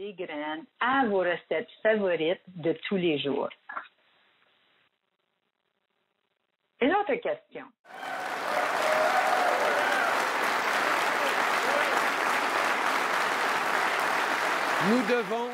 des graines à vos recettes favorites de tous les jours. Une autre question. Nous devons